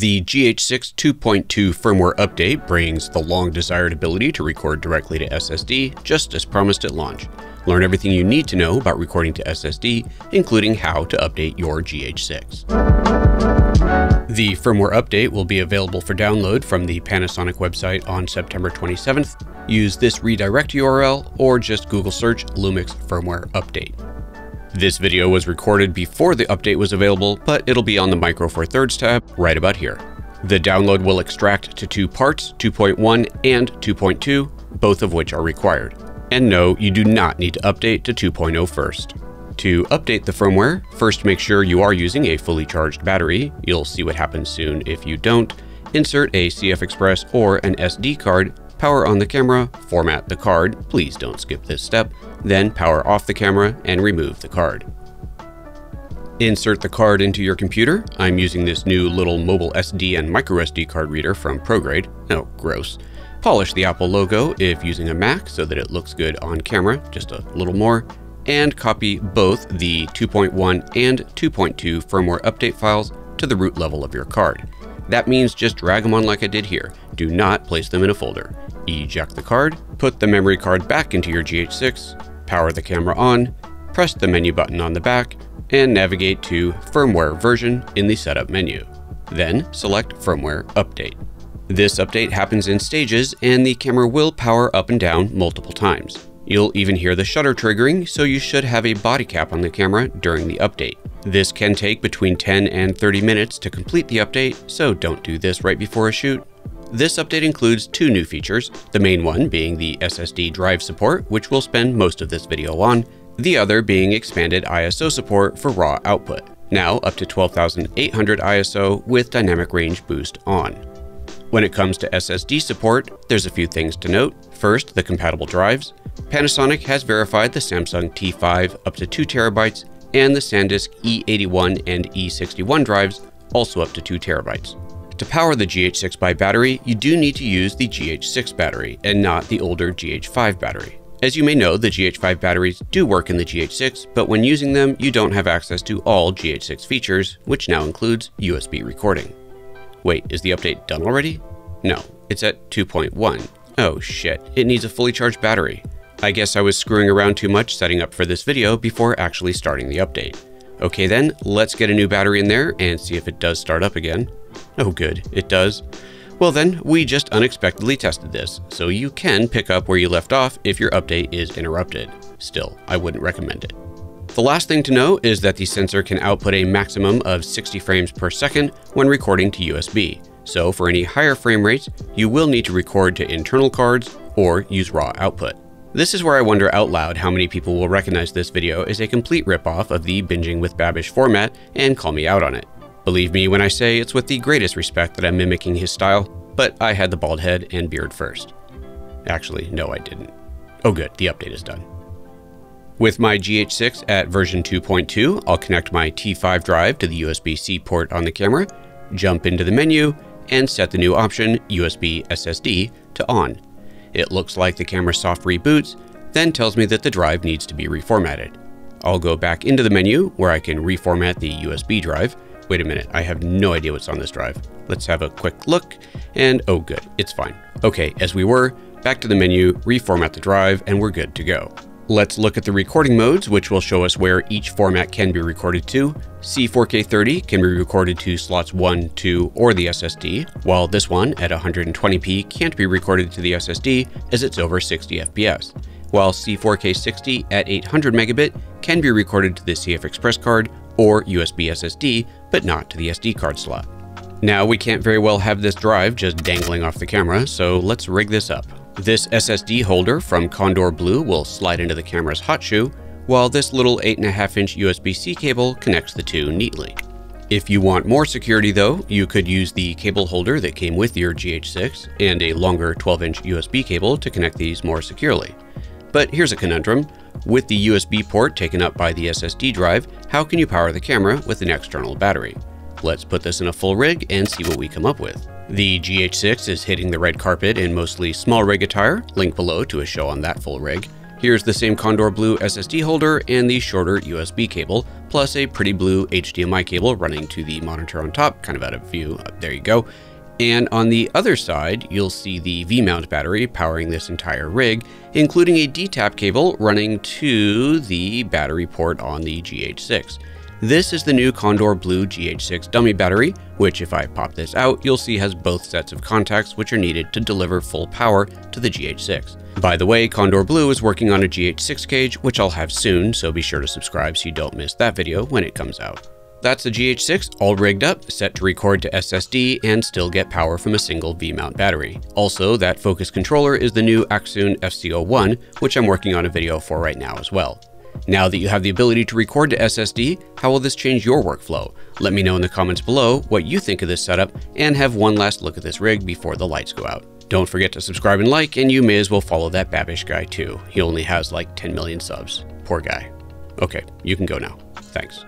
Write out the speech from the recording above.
The GH6 2.2 firmware update brings the long desired ability to record directly to SSD, just as promised at launch. Learn everything you need to know about recording to SSD, including how to update your GH6. The firmware update will be available for download from the Panasonic website on September 27th. Use this redirect URL or just Google search Lumix firmware update. This video was recorded before the update was available, but it'll be on the Micro Four Thirds tab right about here. The download will extract to two parts, 2.1 and 2.2, both of which are required. And no, you do not need to update to 2.0 first. To update the firmware, first make sure you are using a fully charged battery. You'll see what happens soon if you don't. Insert a CF Express or an SD card power on the camera, format the card, please don't skip this step, then power off the camera and remove the card. Insert the card into your computer. I'm using this new little mobile SD and micro SD card reader from ProGrade. Oh, gross. Polish the Apple logo if using a Mac so that it looks good on camera, just a little more, and copy both the 2.1 and 2.2 firmware update files to the root level of your card. That means just drag them on like I did here. Do not place them in a folder. Eject the card, put the memory card back into your GH6, power the camera on, press the menu button on the back, and navigate to Firmware Version in the Setup menu. Then select Firmware Update. This update happens in stages and the camera will power up and down multiple times. You'll even hear the shutter triggering, so you should have a body cap on the camera during the update. This can take between 10 and 30 minutes to complete the update, so don't do this right before a shoot. This update includes two new features, the main one being the SSD drive support, which we'll spend most of this video on, the other being expanded ISO support for raw output, now up to 12,800 ISO with dynamic range boost on. When it comes to SSD support, there's a few things to note. First, the compatible drives. Panasonic has verified the Samsung T5 up to 2TB and the SanDisk E81 and E61 drives, also up to 2 terabytes. To power the GH6 by battery, you do need to use the GH6 battery and not the older GH5 battery. As you may know, the GH5 batteries do work in the GH6, but when using them, you don't have access to all GH6 features, which now includes USB recording. Wait, is the update done already? No, it's at 2.1. Oh shit, it needs a fully charged battery. I guess I was screwing around too much setting up for this video before actually starting the update. Okay then, let's get a new battery in there and see if it does start up again. Oh good, it does. Well then, we just unexpectedly tested this, so you can pick up where you left off if your update is interrupted. Still, I wouldn't recommend it. The last thing to know is that the sensor can output a maximum of 60 frames per second when recording to USB. So for any higher frame rates, you will need to record to internal cards or use raw output. This is where I wonder out loud how many people will recognize this video as a complete ripoff of the Binging with Babish format and call me out on it. Believe me when I say it's with the greatest respect that I'm mimicking his style, but I had the bald head and beard first. Actually, no I didn't. Oh good, the update is done. With my GH6 at version 2.2, I'll connect my T5 drive to the USB-C port on the camera, jump into the menu, and set the new option USB SSD to on. It looks like the camera soft reboots, then tells me that the drive needs to be reformatted. I'll go back into the menu where I can reformat the USB drive. Wait a minute, I have no idea what's on this drive. Let's have a quick look, and oh good, it's fine. Okay, as we were, back to the menu, reformat the drive, and we're good to go. Let's look at the recording modes, which will show us where each format can be recorded to. C4K30 can be recorded to slots 1, 2, or the SSD, while this one at 120p can't be recorded to the SSD as it's over 60 FPS, while C4K60 at 800 megabit can be recorded to the CF Express card or USB SSD, but not to the SD card slot. Now we can't very well have this drive just dangling off the camera, so let's rig this up. This SSD holder from Kondor Blue will slide into the camera's hot shoe, while this little 8.5 inch USB-C cable connects the two neatly. If you want more security though, you could use the cable holder that came with your GH6 and a longer 12 inch USB cable to connect these more securely. But here's a conundrum. With the USB port taken up by the SSD drive, how can you power the camera with an external battery? Let's put this in a full rig and see what we come up with. The GH6 is hitting the red carpet in mostly SmallRig attire, link below to a show on that full rig. Here's the same Kondor Blue SSD holder and the shorter USB cable, plus a pretty blue HDMI cable running to the monitor on top, kind of out of view. Uh, there you go. And on the other side, you'll see the V-mount battery powering this entire rig, including a D-tap cable running to the battery port on the GH6. This is the new Kondor Blue GH6 dummy battery, which if I pop this out, you'll see has both sets of contacts which are needed to deliver full power to the GH6. By the way, Kondor Blue is working on a GH6 cage, which I'll have soon, so be sure to subscribe so you don't miss that video when it comes out. That's the GH6 all rigged up, set to record to SSD and still get power from a single V-mount battery. Also, that focus controller is the new Accsoon FCO1, which I'm working on a video for right now as well. Now that you have the ability to record to SSD, how will this change your workflow? Let me know in the comments below what you think of this setup and have one last look at this rig before the lights go out. Don't forget to subscribe and like, and you may as well follow that Babish guy too. He only has like 10 million subs. Poor guy. Okay, you can go now. Thanks.